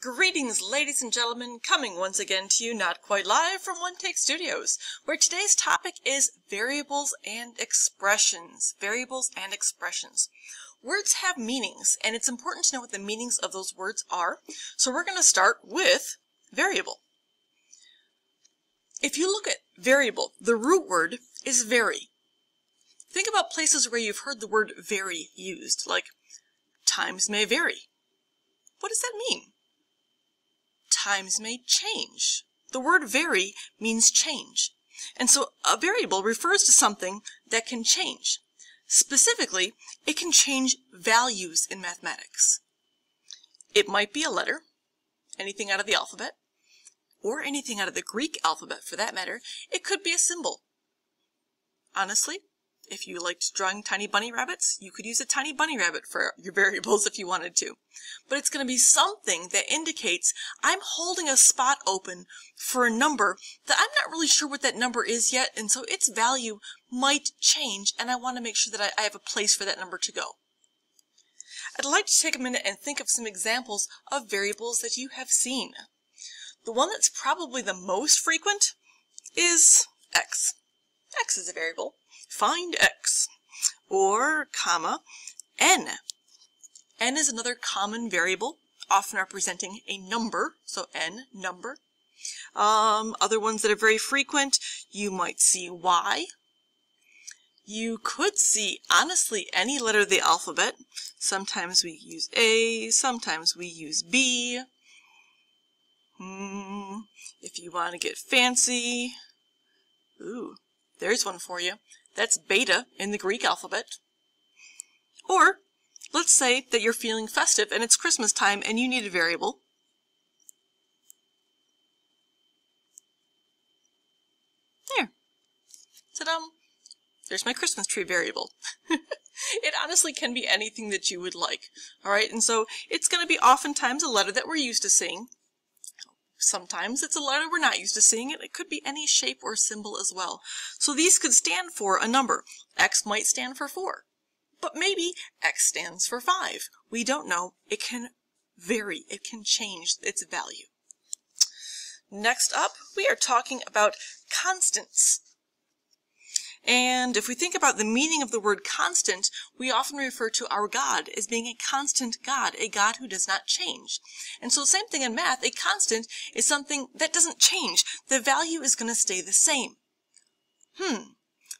Greetings, ladies and gentlemen, coming once again to you not quite live from One Take Studios, where today's topic is variables and expressions. Variables and expressions. Words have meanings, and it's important to know what the meanings of those words are. So we're going to start with variable. If you look at variable, the root word is vary. Think about places where you've heard the word vary used, like times may vary. What does that mean? Times may change. The word vary means change. And so a variable refers to something that can change. Specifically, it can change values in mathematics. It might be a letter, anything out of the alphabet, or anything out of the Greek alphabet for that matter. It could be a symbol. Honestly, if you liked drawing tiny bunny rabbits, you could use a tiny bunny rabbit for your variables if you wanted to. But it's going to be something that indicates I'm holding a spot open for a number that I'm not really sure what that number is yet, and so its value might change, and I want to make sure that I, have a place for that number to go. I'd like to take a minute and think of some examples of variables that you have seen. The one that's probably the most frequent is x. x is a variable find x, or comma, n. n is another common variable, often representing a number, so n, number. Um, other ones that are very frequent, you might see y. You could see, honestly, any letter of the alphabet. Sometimes we use A, sometimes we use B. Hmm, if you want to get fancy, ooh, there's one for you. That's beta in the Greek alphabet. Or, let's say that you're feeling festive and it's Christmas time and you need a variable. There. Ta-da! There's my Christmas tree variable. it honestly can be anything that you would like. Alright, and so it's going to be oftentimes a letter that we're used to seeing. Sometimes it's a letter we're not used to seeing it. It could be any shape or symbol as well. So these could stand for a number. X might stand for 4. But maybe X stands for 5. We don't know. It can vary. It can change its value. Next up, we are talking about constants. And if we think about the meaning of the word constant, we often refer to our God as being a constant God, a God who does not change. And so same thing in math, a constant is something that doesn't change. The value is going to stay the same. Hmm.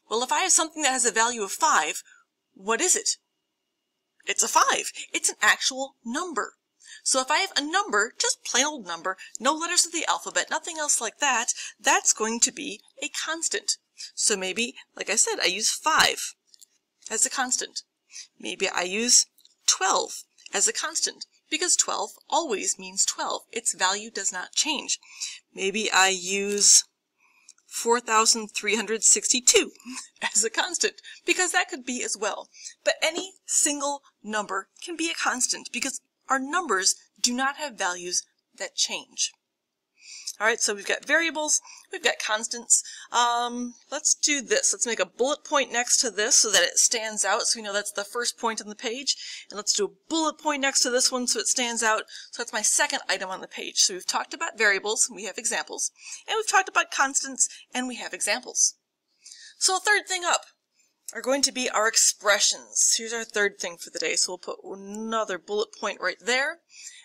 Well, if I have something that has a value of 5, what is it? It's a 5. It's an actual number. So if I have a number, just plain old number, no letters of the alphabet, nothing else like that, that's going to be a constant. So maybe, like I said, I use 5 as a constant. Maybe I use 12 as a constant because 12 always means 12. Its value does not change. Maybe I use 4,362 as a constant because that could be as well. But any single number can be a constant because our numbers do not have values that change. All right, so we've got variables, we've got constants. Um, let's do this. Let's make a bullet point next to this so that it stands out, so we know that's the first point on the page. And let's do a bullet point next to this one so it stands out. So that's my second item on the page. So we've talked about variables, we have examples. And we've talked about constants, and we have examples. So third thing up are going to be our expressions. Here's our third thing for the day. So we'll put another bullet point right there.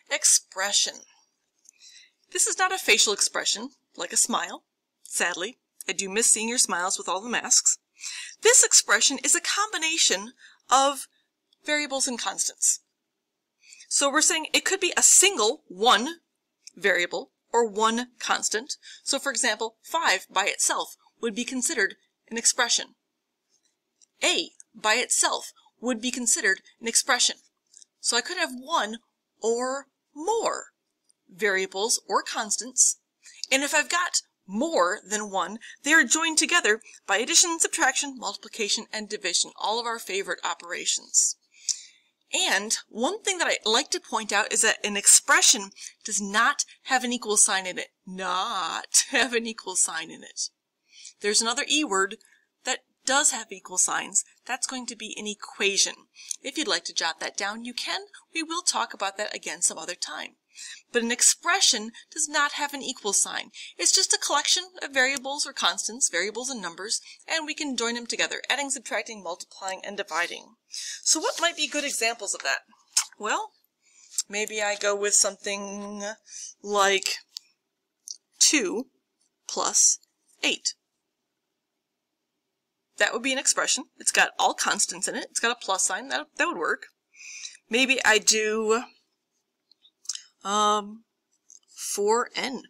Expression. This is not a facial expression, like a smile. Sadly, I do miss seeing your smiles with all the masks. This expression is a combination of variables and constants. So we're saying it could be a single one variable or one constant. So for example, 5 by itself would be considered an expression. A by itself would be considered an expression. So I could have one or more variables, or constants. And if I've got more than one, they are joined together by addition, subtraction, multiplication, and division, all of our favorite operations. And one thing that I like to point out is that an expression does not have an equal sign in it. Not have an equal sign in it. There's another E word that does have equal signs. That's going to be an equation. If you'd like to jot that down, you can. We will talk about that again some other time. But an expression does not have an equal sign. It's just a collection of variables or constants, variables and numbers, and we can join them together, adding, subtracting, multiplying, and dividing. So what might be good examples of that? Well, maybe I go with something like 2 plus 8. That would be an expression. It's got all constants in it. It's got a plus sign. That, that would work. Maybe I do um, 4n.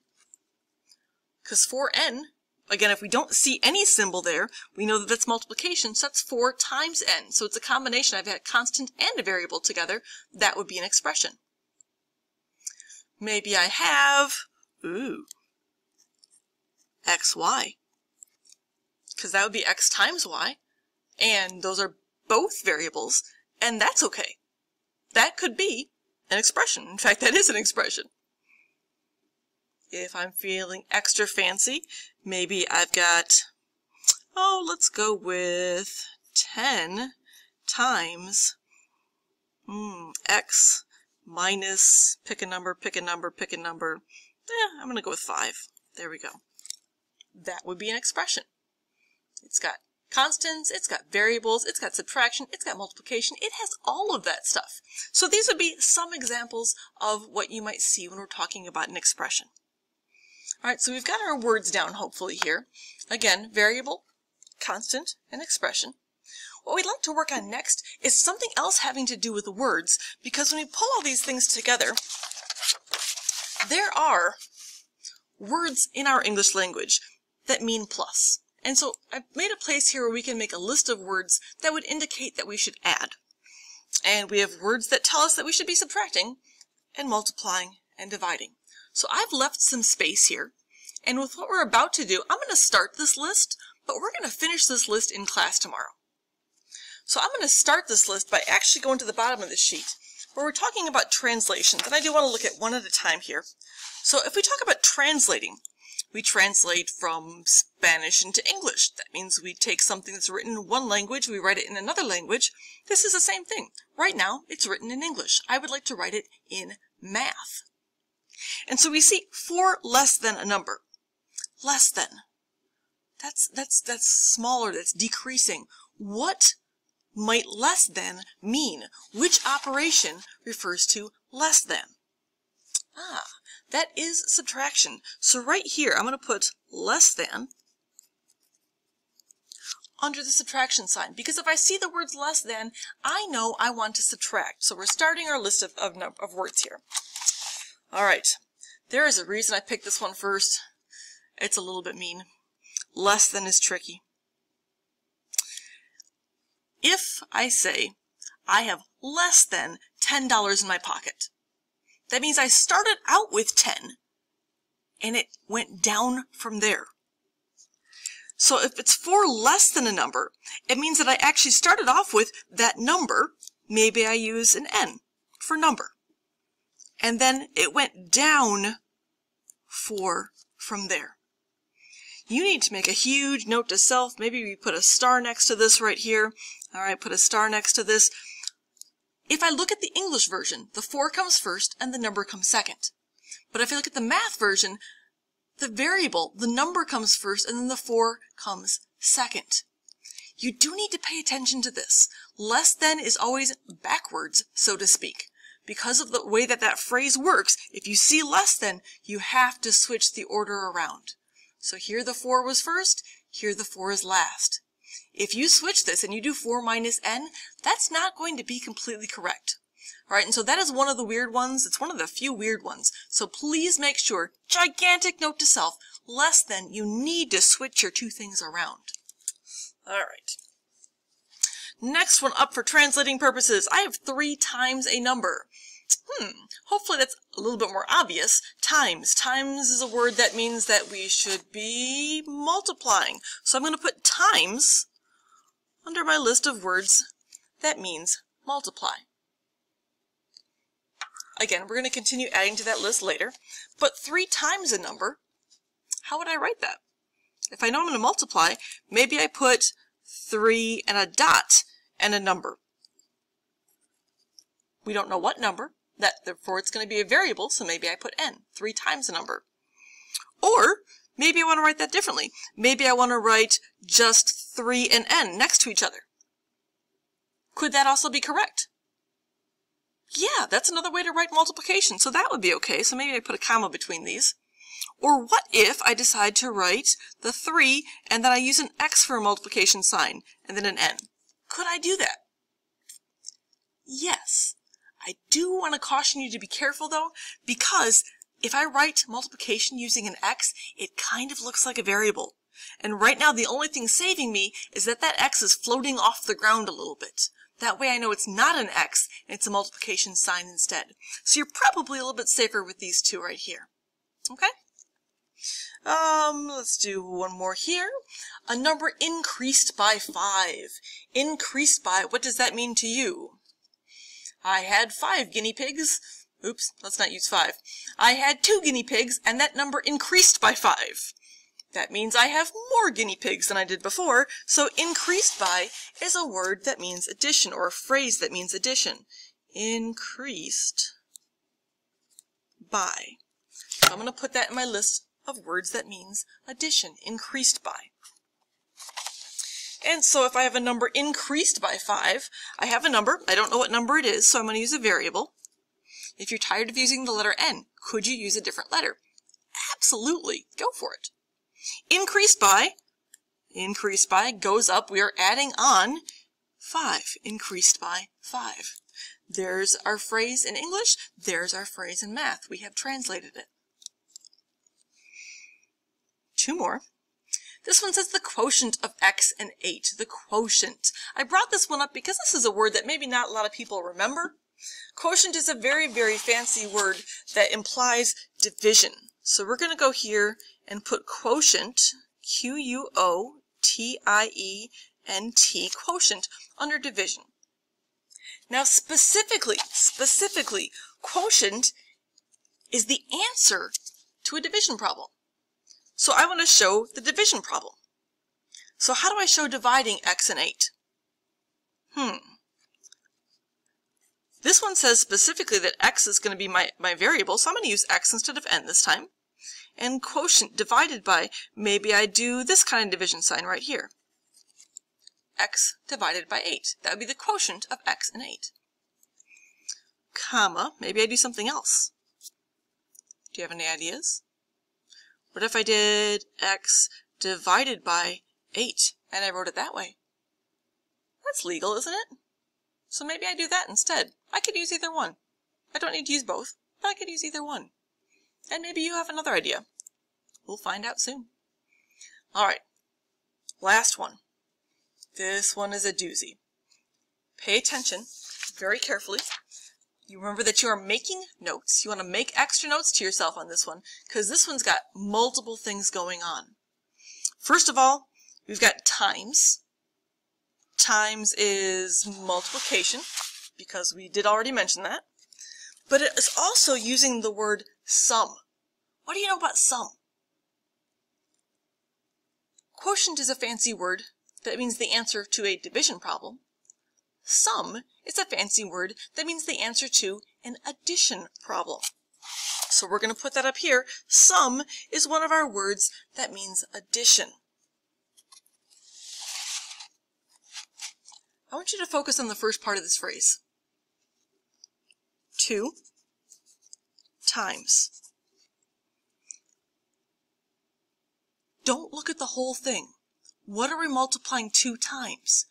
Because 4n, again, if we don't see any symbol there, we know that that's multiplication, so that's 4 times n. So it's a combination. I've had a constant and a variable together. That would be an expression. Maybe I have, ooh, xy because that would be x times y, and those are both variables, and that's okay. That could be an expression. In fact, that is an expression. If I'm feeling extra fancy, maybe I've got, oh, let's go with 10 times mm, x minus, pick a number, pick a number, pick a number. Eh, I'm going to go with 5. There we go. That would be an expression. It's got constants, it's got variables, it's got subtraction, it's got multiplication, it has all of that stuff. So these would be some examples of what you might see when we're talking about an expression. Alright, so we've got our words down hopefully here. Again, variable, constant, and expression. What we'd like to work on next is something else having to do with words, because when we pull all these things together, there are words in our English language that mean plus. And so I've made a place here where we can make a list of words that would indicate that we should add. And we have words that tell us that we should be subtracting and multiplying and dividing. So I've left some space here. And with what we're about to do, I'm going to start this list, but we're going to finish this list in class tomorrow. So I'm going to start this list by actually going to the bottom of the sheet, where we're talking about translations. And I do want to look at one at a time here. So if we talk about translating, we translate from Spanish into English. That means we take something that's written in one language, we write it in another language. This is the same thing. Right now, it's written in English. I would like to write it in math. And so we see 4 less than a number. Less than. That's, that's, that's smaller, that's decreasing. What might less than mean? Which operation refers to less than? Ah, that is subtraction. So right here, I'm going to put less than under the subtraction sign. Because if I see the words less than, I know I want to subtract. So we're starting our list of, of, of words here. All right. There is a reason I picked this one first. It's a little bit mean. Less than is tricky. If I say I have less than $10 in my pocket, that means I started out with 10 and it went down from there. So if it's 4 less than a number, it means that I actually started off with that number. Maybe I use an n for number. And then it went down 4 from there. You need to make a huge note to self. Maybe we put a star next to this right here. All right, put a star next to this. If I look at the English version, the 4 comes first and the number comes second. But if I look at the math version, the variable, the number comes first and then the 4 comes second. You do need to pay attention to this. Less than is always backwards, so to speak. Because of the way that that phrase works, if you see less than, you have to switch the order around. So here the 4 was first, here the 4 is last. If you switch this and you do 4 minus n, that's not going to be completely correct. Alright, and so that is one of the weird ones. It's one of the few weird ones. So please make sure, gigantic note to self, less than, you need to switch your two things around. Alright. Next one up for translating purposes. I have 3 times a number. Hmm, hopefully that's a little bit more obvious. Times. Times is a word that means that we should be multiplying. So I'm going to put times under my list of words that means multiply. Again, we're going to continue adding to that list later, but 3 times a number, how would I write that? If I know I'm going to multiply, maybe I put 3 and a dot and a number. We don't know what number, That Therefore, it's going to be a variable, so maybe I put n, 3 times the number. Or maybe I want to write that differently. Maybe I want to write just 3 and n next to each other. Could that also be correct? Yeah, that's another way to write multiplication, so that would be okay. So maybe I put a comma between these. Or what if I decide to write the 3 and then I use an x for a multiplication sign and then an n? Could I do that? Yes. I do want to caution you to be careful though, because if I write multiplication using an x, it kind of looks like a variable. And right now the only thing saving me is that that x is floating off the ground a little bit. That way I know it's not an x and it's a multiplication sign instead. So you're probably a little bit safer with these two right here. Okay? Um, let's do one more here. A number increased by 5. Increased by, what does that mean to you? I had 5 guinea pigs. Oops, let's not use 5. I had 2 guinea pigs, and that number increased by 5. That means I have more guinea pigs than I did before, so increased by is a word that means addition, or a phrase that means addition. Increased by. So I'm going to put that in my list of words that means addition, increased by. And so if I have a number increased by 5, I have a number, I don't know what number it is, so I'm going to use a variable. If you're tired of using the letter n, could you use a different letter? Absolutely, go for it. Increased by, increased by, goes up. We are adding on 5, increased by 5. There's our phrase in English. There's our phrase in math. We have translated it. Two more. This one says the quotient of x and 8. The quotient. I brought this one up because this is a word that maybe not a lot of people remember. Quotient is a very, very fancy word that implies division. So we're going to go here and put quotient, Q-U-O-T-I-E-N-T, quotient, under division. Now specifically, specifically, quotient is the answer to a division problem. So I want to show the division problem. So how do I show dividing x and 8? Hmm. This one says specifically that x is going to be my, my variable, so I'm going to use x instead of n this time. And quotient divided by, maybe I do this kind of division sign right here. x divided by 8. That would be the quotient of x and 8. Comma, maybe I do something else. Do you have any ideas? What if I did x divided by 8 and I wrote it that way? That's legal, isn't it? So maybe I do that instead. I could use either one. I don't need to use both, but I could use either one. And maybe you have another idea. We'll find out soon. Alright, last one. This one is a doozy. Pay attention very carefully. You remember that you are making notes. You want to make extra notes to yourself on this one because this one's got multiple things going on. First of all, we've got times times is multiplication, because we did already mention that. But it is also using the word sum. What do you know about sum? Quotient is a fancy word that means the answer to a division problem. Sum is a fancy word that means the answer to an addition problem. So we're going to put that up here. Sum is one of our words that means addition. I want you to focus on the first part of this phrase. 2 times. Don't look at the whole thing. What are we multiplying 2 times?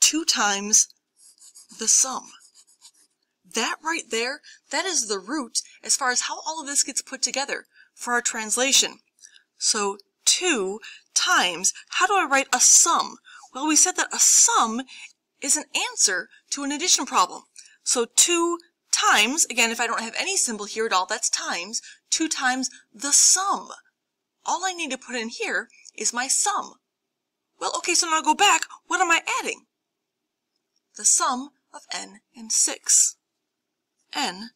2 times the sum. That right there, that is the root as far as how all of this gets put together for our translation. So 2 times, how do I write a sum? Well, we said that a sum is an answer to an addition problem. So 2 times, again, if I don't have any symbol here at all, that's times, 2 times the sum. All I need to put in here is my sum. Well, okay, so now I go back. What am I adding? The sum of n and 6. n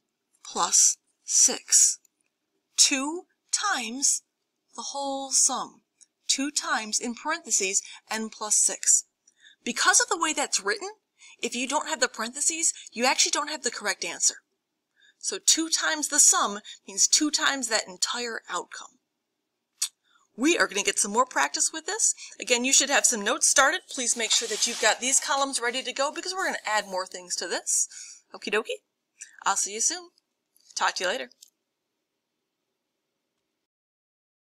plus 6. 2 times the whole sum. 2 times, in parentheses, n plus 6. Because of the way that's written, if you don't have the parentheses, you actually don't have the correct answer. So 2 times the sum means 2 times that entire outcome. We are going to get some more practice with this. Again, you should have some notes started. Please make sure that you've got these columns ready to go because we're going to add more things to this. Okie dokie. I'll see you soon. Talk to you later.